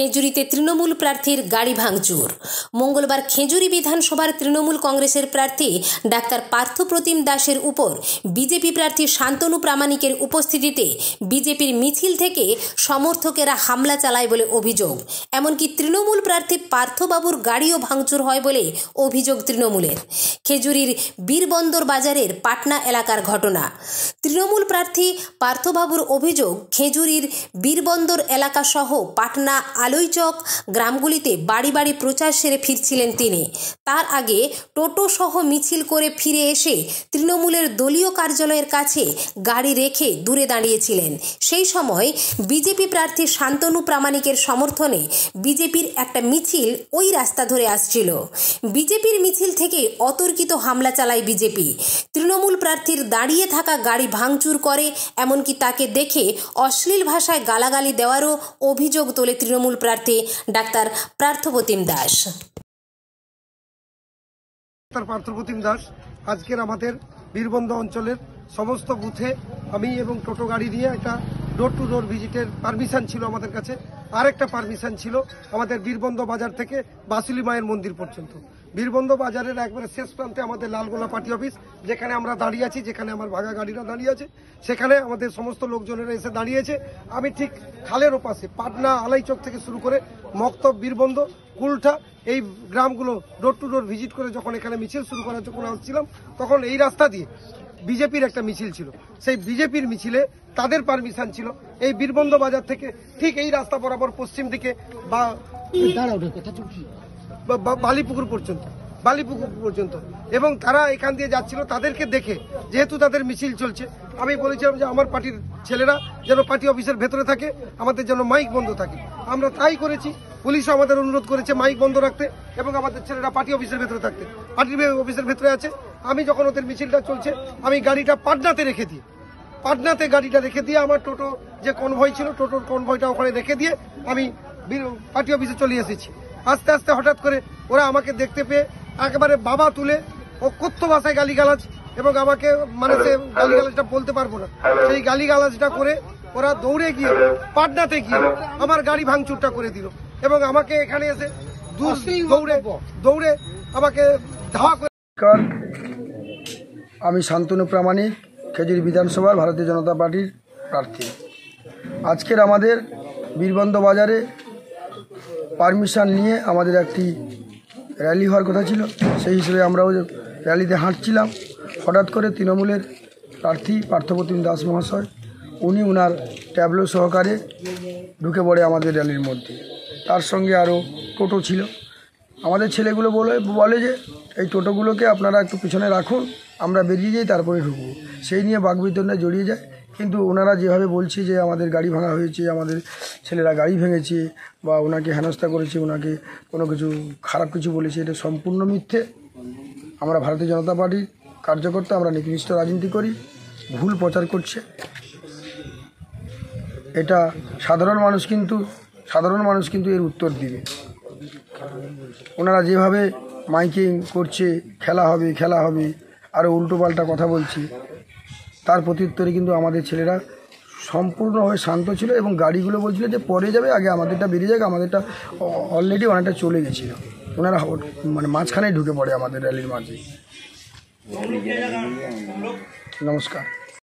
খেজুরিতে তৃণমূল প্রার্থীর গাড়ি ভাঙচুর। মঙ্গলবার খেজুরি বিধানসভার তৃণমূল কংগ্রেসের প্রার্থী ডাক্তার পার্থপ্রতিম দাসের উপর বিজেপি প্রার্থী শান্তনু প্রামাণিকের উপস্থিতিতে বিজেপির মিছিল থেকে সমর্থকেরা হামলা চালায় বলে অভিযোগ। এমনকি তৃণমূল প্রার্থী পার্থবাবুর গাড়িও ভাঙচুর হয় বলে অভিযোগ তৃণমূলের। খেজুরির বীরবন্দর বাজারের পাটনা এলাকার ঘটনা। তৃণমূল প্রার্থী পার্থবাবুর অভিযোগ, খেজুরির বীরবন্দর এলাকা সহ পাটনা আলৈচক গ্রামগুলিতে বাড়ি বাড়ি প্রচার সেরে ফিরছিলেন তিনি। তার আগে টোটো সহ মিছিল করে ফিরে এসে তৃণমূলের দলীয় কার্যালয়ের কাছে গাড়ি রেখে দূরে দাঁড়িয়েছিলেন। সেই সময় বিজেপি প্রার্থী শান্তনু প্রামাণিকের সমর্থনে বিজেপির একটা মিছিল ওই রাস্তা ধরে আসছিল। বিজেপির মিছিল থেকে অতর্কিত হামলা চালায় বিজেপি। তৃণমূল প্রার্থীর দাঁড়িয়ে থাকা গাড়ি ভাঙচুর করে, এমনকি তাকে দেখে অশ্লীল ভাষায় গালাগালি দেওয়ারও অভিযোগ তোলে তৃণমূল প্রার্থী ডাক্তার পার্থপ্রতিম দাস। ডাক্তার পার্থপ্রতিম দাস, আজকের আমাদের বীরবন্ধ অঞ্চলের সমস্ত বুথে আমি এবং টোটো গাড়ি নিয়ে একটা ডোর টু ডোর ভিজিটের পারমিশন ছিল আমাদের কাছে। আরেকটা পারমিশন ছিল আমাদের বীরবন্ধ বাজার থেকে বাসুলি মায়ের মন্দির পর্যন্ত। বীরবন্ধ বাজারের একবারে শেষ প্রান্তে আমাদের লালগোলা পার্টি অফিস যেখানে আমরা দাঁড়িয়ে আছি, যেখানে আমার ভাগা গাড়িরা দাঁড়িয়ে আছে, সেখানে আমাদের সমস্ত লোকজনেরা এসে দাঁড়িয়েছে। আমি ঠিক খালের ওপাশে, পাটনা আলাইচক থেকে শুরু করে মক্তব, বীরবন্ধ, কুলঠা, এই গ্রামগুলো ডোর টু ডোর ভিজিট করে যখন এখানে মিছিল শুরু করার যখন আসছিলাম, তখন এই রাস্তা দিয়ে বিজেপির একটা মিছিল ছিল। সেই বিজেপির মিছিলে তাদের পারমিশন ছিল। এই বীরবন্ধ বাজার থেকে ঠিক এই রাস্তা বরাবর পশ্চিম দিকে বা বালিপুকুর পর্যন্ত বালিপুকুর পর্যন্ত। এবং তারা এখান দিয়ে যাচ্ছিল তাদেরকে দেখে যেহেতু তাদের মিছিল চলছে আমি বলেছিলাম যে আমার পার্টির ছেলেরা যেন পার্টি অফিসের ভেতরে থাকে আমাদের যেন মাইক বন্ধ থাকে। আমরা তাই করেছি পুলিশও আমাদের অনুরোধ করেছে মাইক বন্ধ রাখতে এবং আমাদের ছেলেরা পার্টি অফিসের ভেতরে থাকতে। পার্টি অফিসের ভেতরে আছে। আমি যখন ওদের মিছিলটা চলছে, আমি গাড়িটা পাটনাতে রেখে দিই। পাটনাতে গাড়িটা রেখে দিয়ে আমার টোটো যে কনভয় ছিল, টোটোর কনভয়টা ওখানে রেখে দিয়ে আমি পার্টি অফিসে চলে এসেছি। আস্তে আস্তে হঠাৎ করে ওরা আমাকে দেখতে পেয়ে একেবারে বাবা তুলে অকথ্য ভাষায় গালিগালাজ এবং আমাকে মানে সে গালিগালাজটা বলতে পারব না। সেই গালিগালাজটা করে ওরা দৌড়ে গিয়ে পাটনাতে গিয়ে আমার গাড়ি ভাঙচুরটা করে দিল। এবং আমাকে এখানে এসে দৌড়ে দৌড়ে আমাকে ধাওয়া করে আমি শান্তনু প্রামাণিক খেজুরি বিধানসভার ভারতীয় জনতা পার্টির প্রার্থী। আজকের আমাদের বীরবন্ধ বাজারে পারমিশন নিয়ে আমাদের একটি র্যালি হওয়ার কথা ছিল। সেই হিসেবে আমরাও র্যালিতে হাঁটছিলাম। হঠাৎ করে তৃণমূলের প্রার্থী পার্থপ্রতিম দাস মহাশয় উনি উনার ট্যাবলো সহকারে ঢুকে পড়ে আমাদের র্যালির মধ্যে। তার সঙ্গে আরও টোটো ছিল। আমাদের ছেলেগুলো বলে বলে যে, এই টোটোগুলোকে আপনারা একটু পিছনে রাখুন, আমরা বেরিয়ে যাই, তারপরে ঢুকবো। সেই নিয়ে বাগবিতণ্ডায় জড়িয়ে যায়। কিন্তু ওনারা যেভাবে বলছে যে, আমাদের গাড়ি ভাঙা হয়েছে, আমাদের ছেলেরা গাড়ি ভেঙেছে বা ওনাকে হেনস্থা করেছে, ওনাকে কোনো কিছু খারাপ কিছু বলেছে, এটা সম্পূর্ণ মিথ্যে। আমরা ভারতীয় জনতা পার্টির কার্যকর্তা, আমরা নিকৃষ্ট রাজনীতি করি, ভুল প্রচার করছে। এটা সাধারণ মানুষ কিন্তু সাধারণ মানুষ কিন্তু এর উত্তর দিবে। ওনারা যেভাবে মাইকিং করছে, খেলা হবে খেলা হবে আরও উল্টোপাল্টা কথা বলছে, তার প্রত্যুত্তরে কিন্তু আমাদের ছেলেরা সম্পূর্ণভাবে শান্ত ছিল এবং গাড়িগুলো বলছিল যে পরে যাবে, আগে আমাদেরটা বেরিয়ে যাক, আমাদেরটা অলরেডি অনেকটা চলে গেছিল। ওনারা মানে মাঝখানেই ঢুকে পড়ে আমাদের র্যালির মাঝে। নমস্কার।